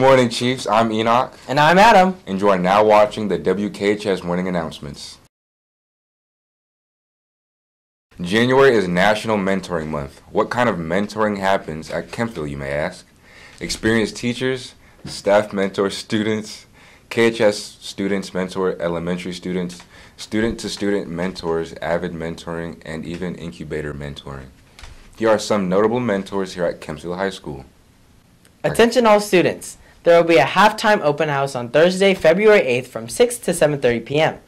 morning, Chiefs. I'm Enoch. And I'm Adam. And you are now watching the WKHS morning announcements. January is National Mentoring Month. What kind of mentoring happens at Kempsville, you may ask? Experienced teachers, staff mentor students, KHS students mentor elementary students, student to student mentors, avid mentoring, and even incubator mentoring. Here are some notable mentors here at Kempsville High School. Attention all students. There will be a halftime open house on Thursday, February 8th from 6 to 7:30 p.m.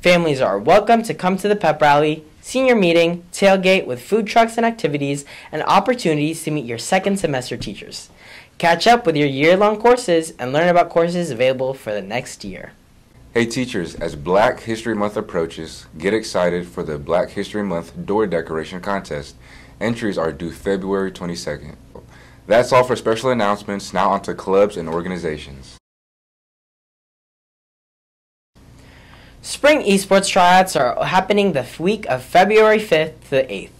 Families are welcome to come to the pep rally, senior meeting, tailgate with food trucks and activities, and opportunities to meet your second semester teachers. Catch up with your year-long courses and learn about courses available for the next year. Hey teachers, as Black History Month approaches, get excited for the Black History Month door decoration contest. Entries are due February 22nd. That's all for special announcements. Now on to clubs and organizations. Spring esports tryouts are happening the week of February 5th to the 8th.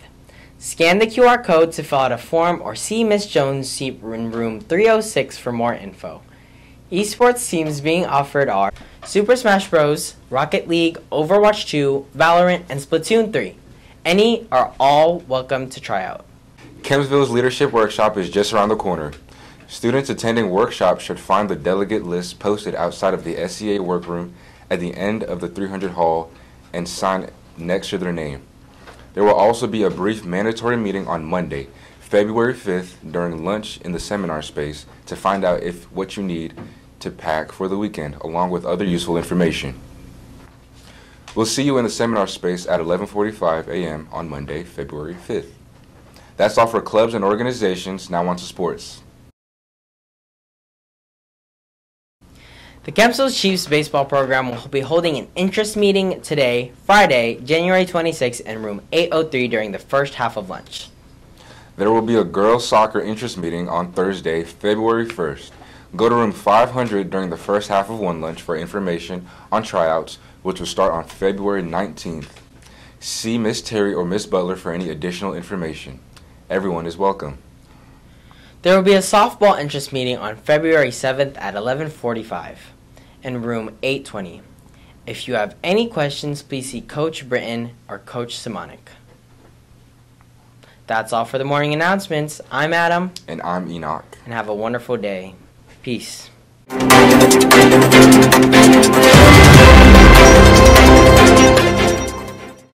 Scan the QR code to fill out a form or see Ms. Jones seat in room 306 for more info. Esports teams being offered are Super Smash Bros., Rocket League, Overwatch 2, Valorant, and Splatoon 3. Any are all welcome to try out. Kempsville's Leadership Workshop is just around the corner. Students attending workshops should find the delegate list posted outside of the SCA workroom at the end of the 300 hall and sign next to their name. There will also be a brief mandatory meeting on Monday, February 5th during lunch in the seminar space to find out if what you need to pack for the weekend along with other useful information. We'll see you in the seminar space at 11:45 a.m. on Monday, February 5th. That's all for clubs and organizations. Now on to sports. The Kempsville Chiefs baseball program will be holding an interest meeting today, Friday, January 26, in room 803 during the first half of lunch. There will be a girls soccer interest meeting on Thursday, February 1st. Go to room 500 during the first half of one lunch for information on tryouts, which will start on February 19th. See Miss Terry or Miss Butler for any additional information. Everyone is welcome. There will be a softball interest meeting on February 7th at 11:45 in room 820. If you have any questions, please see Coach Britton or Coach Simonik. That's all for the morning announcements. I'm Adam. And I'm Enoch. And have a wonderful day. Peace.